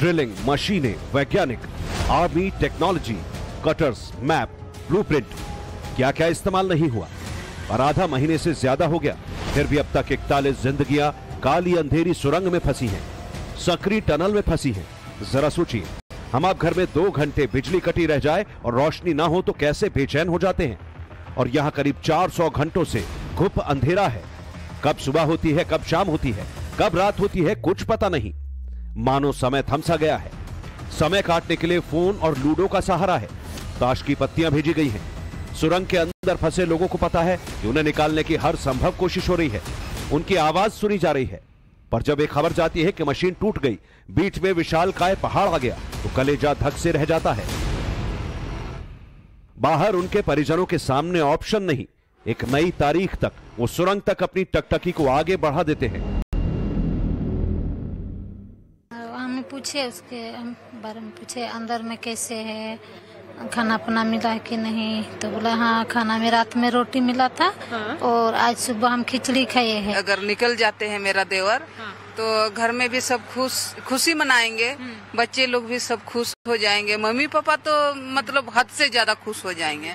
Drilling मशीनें वैज्ञानिक army technology cutters map blueprint क्या क्या इस्तेमाल नहीं हुआ? और आधा महीने से ज़्यादा हो गया। फिर भी अब तक इकतालीस जिंदगियाँ काली अंधेरी सुरंग में फंसी हैं। सकरी टनल में फंसी हैं। जरा सोचिए, हम आप घर में दो घंटे बिजली कटी रह जाए और रोशनी ना हो तो कैसे बेचैन हो जाते हैं? और यहाँ करीब 400 घंटों से घुप अंधेरा है। कब सुबह होती है, कब शाम होती है, कब रात होती है, कुछ पता नहीं। मानो समय थमसा गया है। समय काटने के लिए फ़ोन और लूडो का सहारा है। ताश की पत्तियाँ भेजी गई हैं। सुरंग के अंदर फंसे लोगों को पता है कि उन्हें निकालने की हर संभव कोशिश हो रही है। उनकी आवाज़ सुनी जा रही है। पर जब एक खबर जाती है कि मशीन टूट गई, बीच में विशाल काय पहाड़ आ गया तो कलेजा धक से रह जाता है। बाहर उनके परिजनों के सामने ऑप्शन नहीं। एक नई तारीख तक, वो सुरंग तक अपनी टकटकी को आगे बढ़ा देते हैं। पूछे उसके बारे में पूछे अंदर में कैसे है खाना पना मिला है कि नहीं? तो बोला हाँ खाना में रात में रोटी मिला था हाँ? और आज सुबह हम खिचड़ी खाए हैं। अगर निकल जाते हैं मेरा देवर हाँ? तो घर में भी सब खुश खुशी मनाएँगे। बच्चे लोग भी सब खुश हो जाएँगे। मम्मी पापा तो मतलब हद से ज़्यादा खुश हो जाएँगे।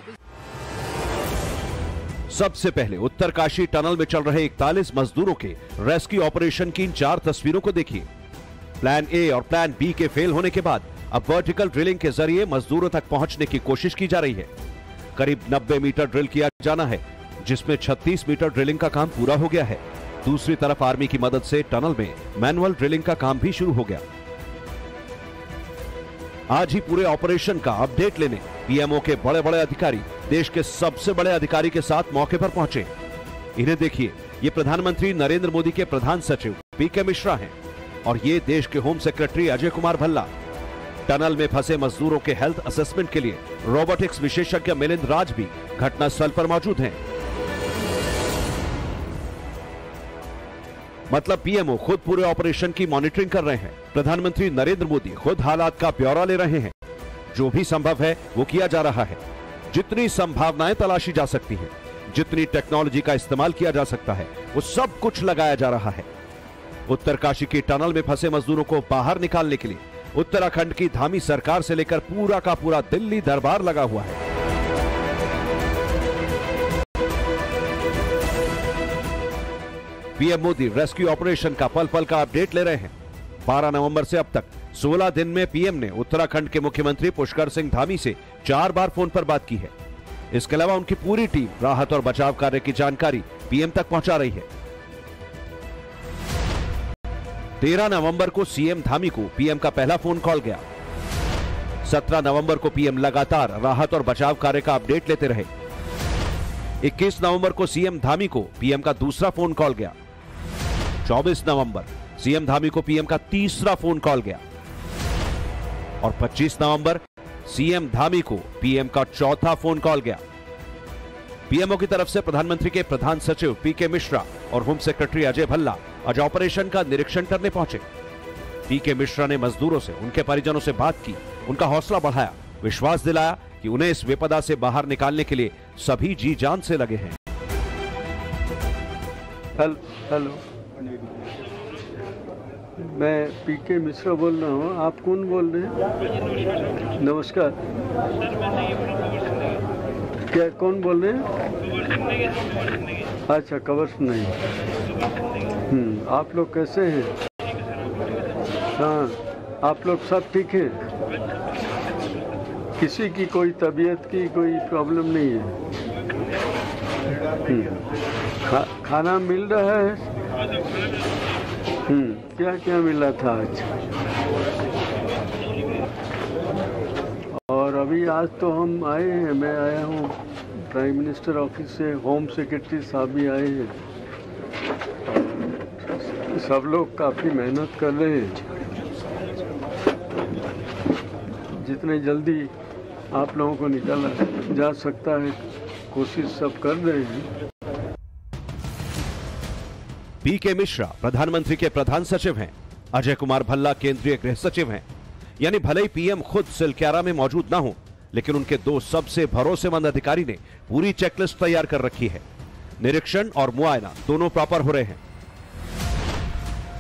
सबसे पहले उत्तरकाशी टनल में चल रहे 41 मजदूरों के रेस्क्यू ऑपरेशन की इन चार तस्वीरों को देखिए। प्लान ए और प्लान बी के फेल होने के बाद अब वर्टिकल ड्रिलिंग के ज़रिए मजदूरों तक पहुँचने की कोशिश की जा रही है। करीब 90 मीटर ड्रिल किया जाना है, जिसमें 36 मीटर ड्रिलिंग का काम पूरा हो गया है। दूसरी तरफ़ आर्मी की मदद से टनल में मैनुअल ड्रिलिंग का काम भी शुरू हो गया। आज ही पूरे ऑपरेशन का अपडेट लेने पीएमओ के बड़े बड़े अधिकारी देश के सबसे बड़े अधिकारी के साथ मौके पर पहुँचे। इन्हें देखिए, ये प्रधानमंत्री नरेंद्र मोदी के प्रधान सचिव पीके मिश्रा हैं। और ये देश के home secretary Ajay Kumar Bhalla. Tunnel में फंसे मजदूरों के हेल्थ असेसमेंट के लिए रोबोटिक्स विशेषज्ञ मिलिंद राज भी घटनास्थल पर मौजूद हैं। मतलब पीएमओ खुद पूरे ऑपरेशन की मॉनिटरिंग कर रहे हैं। प्रधानमंत्री नरेंद्र मोदी खुद हालात का ब्यौरा ले रहे हैं। जो भी संभव है, वो किया जा रहा है। जितनी संभावनाएँ तलाशी जा सकती है, जितनी टेक्नोलॉजी का इस्तेमाल किया जा सकता है, वो सब कुछ लगाया जा रहा है। उत्तरकाशी की टनल में फंसे मजदूरों को बाहर निकालने के लिए उत्तराखंड की धामी सरकार से लेकर पूरा का पूरा दिल्ली दरबार लगा हुआ है। पीएम मोदी रेस्क्यू ऑपरेशन का पल पल का अपडेट ले रहे हैं। 12 नवंबर से अब तक 16 दिन में पीएम ने उत्तराखंड के मुख्यमंत्री पुष्कर सिंह धामी से चार बार फ़ोन पर बात की है। इसके अलावा उनकी पूरी टीम राहत और बचाव कार्य की जानकारी पीएम तक पहुँचा रही है। 13 नवंबर को सीएम धामी को पीएम का पहला फ़ोन कॉल गया। 17 नवंबर को पीएम लगातार राहत और बचाव कार्य का अपडेट लेते रहे। 21 नवंबर को सीएम धामी को पीएम का दूसरा फ़ोन कॉल गया। 24 नवंबर, सीएम धामी को पीएम का तीसरा फ़ोन कॉल गया। और 25 नवंबर, सीएम धामी को पीएम का चौथा फ़ोन कॉल गया। पीएमओ की तरफ़ से प्रधानमंत्री के प्रधान सचिव पीके मिश्रा और होम सेक्रेटरी अजय भल्ला आज ऑपरेशन का निरीक्षण करने पहुँचे। पी के मिश्रा ने मजदूरों से, उनके परिजनों से बात की, उनका हौसला बढ़ाया, विश्वास दिलाया कि उन्हें इस विपदा से बाहर निकालने के लिए सभी जी जान से लगे हैं। Hello hello. मैं पीके मिश्रा बोल रहा हूँ। आप कौन बोल रहे हैं? नमस्कार। क्या, कौन बोल रहे हैं? अच्छा कवर नहीं। हम्म। आप लोग कैसे हैं? हाँ आप लोग सब ठीक हैं? किसी की कोई तबीयत की कोई प्रॉब्लम नहीं है। हम्म, खा, खाना मिल रहा है? हम्म क्या क्या मिला था आज? और अभी आज तो हम आए हैं मैं आया हूँ प्राइम मिनिस्टर ऑफ़िस से होम सेक्रेटरी साहब भी आए हैं। सब लोग काफ़ी मेहनत कर रहे हैं। जितने जल्दी आप लोगों को निकाला जा सकता है, कोशिश सब कर रहे हैं। पी के मिश्रा, प्रधानमंत्री के प्रधान सचिव हैं। अजय कुमार भल्ला, केंद्रीय गृह सचिव हैं। यानी भले ही पीएम खुद सिलक्यारा में मौजूद ना हो, लेकिन उनके दो सबसे भरोसेमंद अधिकारी ने पूरी चेकलिस्ट तैयार कर रखी है। निरीक्षण और मुआयना दोनों प्रॉपर हो रहे हैं।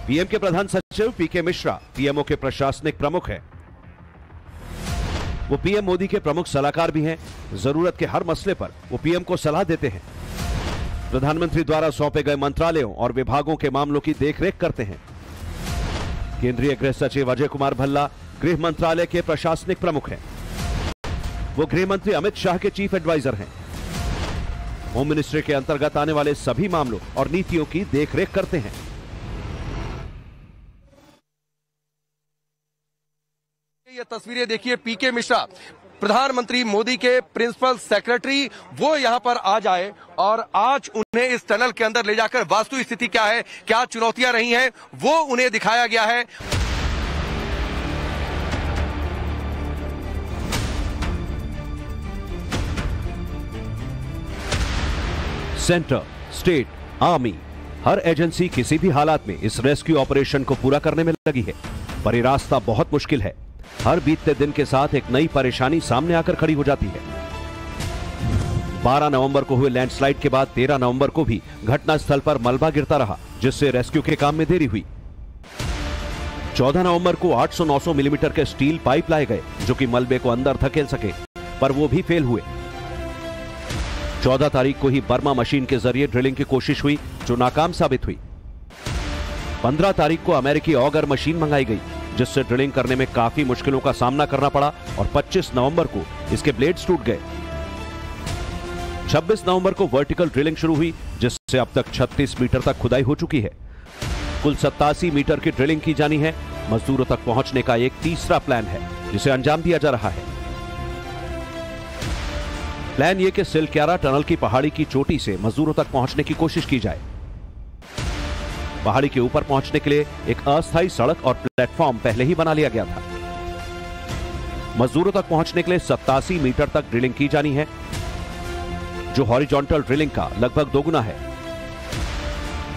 पीएम के प्रधान सचिव पीके मिश्रा, पीएमओ के प्रशासनिक प्रमुख हैं। वो पीएम मोदी के प्रमुख सलाहकार भी हैं। ज़रूरत के हर मसले पर वो पीएम को सलाह देते हैं। प्रधानमंत्री द्वारा सौंपे गए मंत्रालयों और विभागों के मामलों की देखरेख करते हैं। केंद्रीय गृह सचिव अजय कुमार भल्ला गृह मंत्रालय के प्रशासनिक प्रमुख हैं। वो गृह मंत्री अमित शाह के चीफ एडवाइजर हैं। होम मिनिस्ट्री के अंतर्गत आने वाले सभी मामलों और नीतियों की देखरेख करते हैं। तस्वीरें देखिए पीके मिश्रा, प्रधानमंत्री मोदी के प्रिंसिपल सेक्रेटरी, वो यहाँ पर आ जाए और आज उन्हें इस टनल के अंदर ले जाकर वास्तु स्थिति क्या है, क्या चुनौतियाँ रही हैं, वो उन्हें दिखाया गया है। सेंटर स्टेट आर्मी हर एजेंसी किसी भी हालात में इस रेस्क्यू ऑपरेशन को पूरा करने में लगी है, पर रास्ता बहुत मुश्किल है। हर बीतते दिन के साथ एक नई परेशानी सामने आकर खड़ी हो जाती है। 12 नवंबर को हुए लैंडस्लाइड के बाद 13 नवंबर को भी घटनास्थल पर मलबा गिरता रहा, जिससे रेस्क्यू के काम में देरी हुई। 14 नवंबर को 800-900 मिलीमीटर के स्टील पाइप लाए गए, जो कि मलबे को अंदर धकेल सके, पर वो भी फेल हुए। 14 तारीख को ही बर्मा मशीन के ज़रिए ड्रिलिंग की कोशिश हुई, जो नाकाम साबित हुई। 15 तारीख को अमेरिकी ऑगर मशीन मंगाई गई। जिससे ड्रिलिंग करने में काफ़ी मुश्किलों का सामना करना पड़ा और 25 नवंबर को इसके ब्लेड्स टूट गए। 26 नवंबर को वर्टिकल ड्रिलिंग शुरू हुई, जिससे अब तक 36 मीटर तक खुदाई हो चुकी है। कुल सत्तासी मीटर की ड्रिलिंग की जानी है। मजदूरों तक पहुँचने का एक तीसरा प्लान है, जिसे अंजाम दिया जा रहा है। प्लान ये कि सिलक्यारा टनल की पहाड़ी की चोटी से मजदूरों तक पहुँचने की कोशिश की जाए। पहाड़ी के ऊपर पहुँचने के लिए एक अस्थायी सड़क और प्लेटफॉर्म पहले ही बना लिया गया था। मजदूरों तक पहुँचने के लिए सत्तासी मीटर तक ड्रिलिंग की जानी है, जो हॉरिजॉन्टल ड्रिलिंग का लगभग दोगुना है।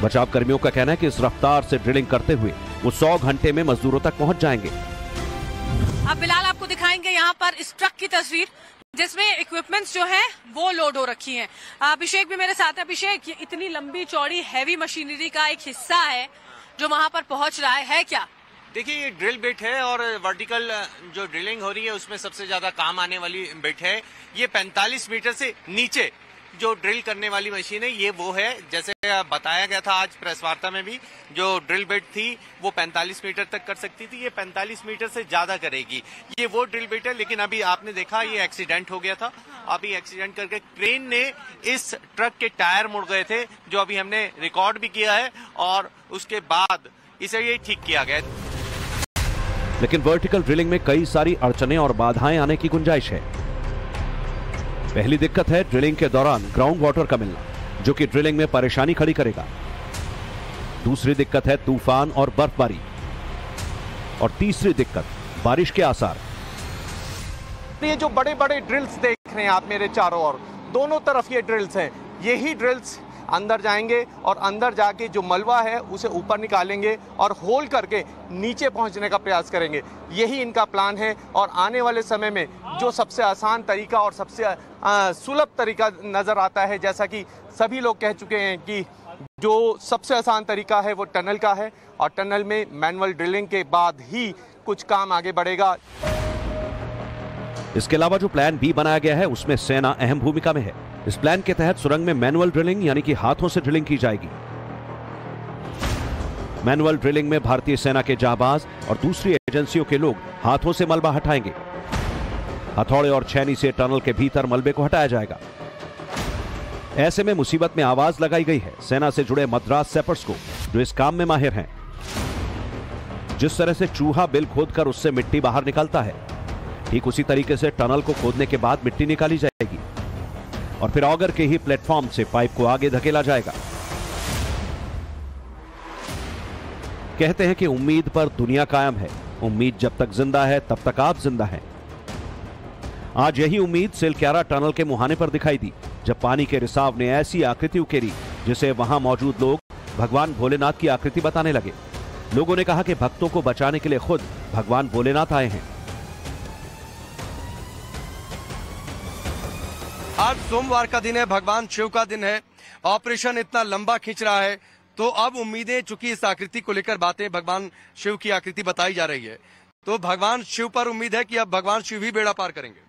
बचाव कर्मियों का कहना है कि इस रफ्तार से ड्रिलिंग करते हुए वो 100 घंटे में मजदूरों तक पहुँच जाएँगे। अब बिलाल आपको दिखाएँगे यहाँ पर इस ट्रक की तस्वीर। जिसमें इक्विपमेंट्स जो है वो लोड हो रखी हैं। अभिषेक भी मेरे साथ है। अभिषेक ये इतनी लंबी चौड़ी हैवी मशीनरी का एक हिस्सा है जो वहाँ पर पहुँच रहा है, है क्या? देखिए ये ड्रिल बिट है और वर्टिकल जो ड्रिलिंग हो रही है उसमें सबसे ज़्यादा काम आने वाली बिट है। ये 45 मीटर से नीचे जो ड्रिल करने वाली मशीन है, ये वो है, जैसे बताया गया था आज प्रेस वार्ता में भी, जो ड्रिल बिट थी, वो 45 मीटर तक कर सकती थी, ये 45 मीटर से ज़्यादा करेगी। ये वो ड्रिल बिट है, लेकिन अभी आपने देखा, ये एक्सीडेंट हो गया था। अभी एक्सीडेंट करके क्रेन ने इस ट्रक के टायर मुड़ गए थे, जो अभी हमने रिकॉर्ड भी किया है, और उसके बाद इसे ये ठीक किया गया। लेकिन वर्टिकल ड्रिलिंग में कई सारी अड़चने और बाधाएँ आने की गुंजाइश है। पहली दिक्कत है ड्रिलिंग के दौरान ग्राउंड वाटर का मिलना, जो कि ड्रिलिंग में परेशानी खड़ी करेगा। दूसरी दिक्कत है तूफ़ान और बर्फबारी। और तीसरी दिक्कत, बारिश के आसार। ये जो बड़े बड़े ड्रिल्स देख रहे हैं आप मेरे चारों ओर, दोनों तरफ़ ये ड्रिल्स हैं। यही ड्रिल्स अंदर जाएँगे और अंदर जाके जो मलबा है उसे ऊपर निकालेंगे और होल करके नीचे पहुँचने का प्रयास करेंगे। यही इनका प्लान है और आने वाले समय में जो सबसे आसान तरीका और सबसे सुलभ तरीका नज़र आता है, जैसा कि सभी लोग कह चुके हैं कि जो सबसे आसान तरीका है वो टनल का है और टनल में मैनुअल ड्रिलिंग के बाद ही कुछ काम आगे बढ़ेगा। इसके अलावा जो प्लान बी बनाया गया है, उसमें सेना अहम भूमिका में है। इस प्लान के तहत सुरंग में मैनुअल ड्रिलिंग यानी कि हाथों से ड्रिलिंग की जाएगी। मैनुअल ड्रिलिंग में भारतीय सेना के जाबाज और दूसरी एजेंसियों के लोग हाथों से मलबा हटाएँगे। हथौड़े और छैनी से टनल के भीतर मलबे को हटाया जाएगा। ऐसे में मुसीबत में आवाज़ लगाई गई है। सेना से जुड़े मद्रास सेपर्स को जो इस काम में माहिर हैं। जिस तरह से चूहा बिल खोदकर उससे मिट्टी बाहर निकलता है ठीक उसी तरीके से टनल को खोदने के बाद मिट्टी निकाली जाएगी। और फिर ऑगर के ही प्लेटफॉर्म से पाइप को आगे धकेला जाएगा। कहते हैं कि उम्मीद पर दुनिया कायम है। उम्मीद जब तक ज़िंदा है, तब तक आप ज़िंदा हैं। आज यही उम्मीद सिलक्यारा टनल के मुहाने पर दिखाई दी, जब पानी के रिसाव ने ऐसी आकृति उकेरी, जिसे वहाँ मौजूद लोग भगवान भोलेनाथ की आकृति बताने लगे। लोगों ने कहा कि भक्तों को बचाने के लिए खुद भगवान भोलेनाथ आए हैं। आज सोमवार का दिन है, भगवान शिव का दिन है। ऑपरेशन इतना लंबा खींच रहा है तो अब उम्मीदें चूँकि इस आकृति को लेकर बातें भगवान शिव की आकृति बताई जा रही है। तो भगवान शिव पर उम्मीद है कि अब भगवान शिव ही बेड़ा पार करेंगे।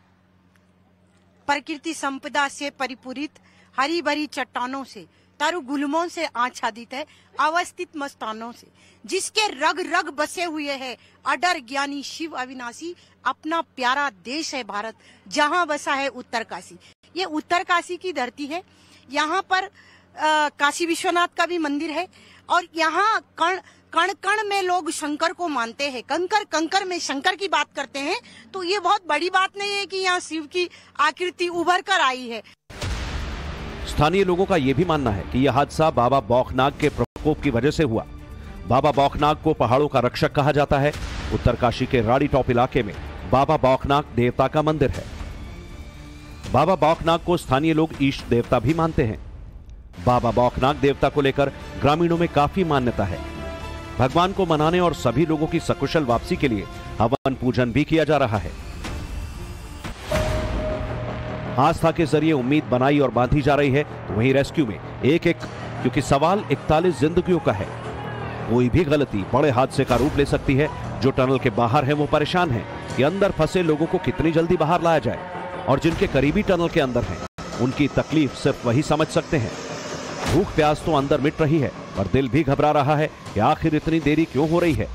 प्रकृति संपदा से परिपूरित हरी भरी चट्टानों से, तारु गुलमों से आच्छादित है, अवस्थित मस्तानों से, जिसके रग रग बसे हुए है, अडर ज्ञानी शिव अविनाशी, अपना प्यारा देश है भारत, जहाँ बसा है उत्तर काशी ये उत्तर काशी की धरती है। यहाँ पर अ, काशी विश्वनाथ का भी मंदिर है और यहाँ कण कण कण में लोग शंकर को मानते हैं। कंकर कंकर में शंकर की बात करते हैं तो ये बहुत बड़ी बात नहीं है कि यहाँ शिव की आकृति उभर कर आई है। स्थानीय लोगों का यह भी मानना है कि यह हादसा बाबा बौखनाग के प्रकोप की वजह से हुआ। बाबा बौखनाग को पहाड़ों का रक्षक कहा जाता है। उत्तरकाशी के राड़ी टॉप इलाके में बाबा बौखनाग देवता का मंदिर है। बाबा बौखनाग को स्थानीय लोग ईष्ट देवता भी मानते हैं। बाबा बौखनाग देवता को लेकर ग्रामीणों में काफ़ी मान्यता है। भगवान को मनाने और सभी लोगों की सकुशल वापसी के लिए हवन पूजन भी किया जा रहा है। आस्था के ज़रिए उम्मीद बनाई और बांधी जा रही है तो वहीं रेस्क्यू में एक एक, क्योंकि सवाल 41 जिंदगियों का है। कोई भी गलती बड़े हादसे का रूप ले सकती है, जो टनल के बाहर है वो परेशान है कि अंदर फंसे लोगों को कितनी जल्दी बाहर लाया जाए। और जिनके करीबी टनल के अंदर हैं, उनकी तकलीफ़ सिर्फ़ वही समझ सकते हैं। भूख प्यास तो अंदर मिट रही है, पर दिल भी घबरा रहा है कि आखिर इतनी देरी क्यों हो रही है?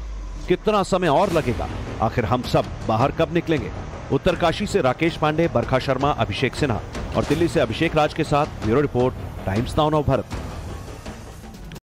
कितना समय और लगेगा? आखिर हम सब बाहर कब निकलेंगे? उत्तरकाशी से राकेश पांडे, बरखा शर्मा, अभिषेक सिन्हा और दिल्ली से अभिषेक राज के साथ bureau report, Times Now Bharat.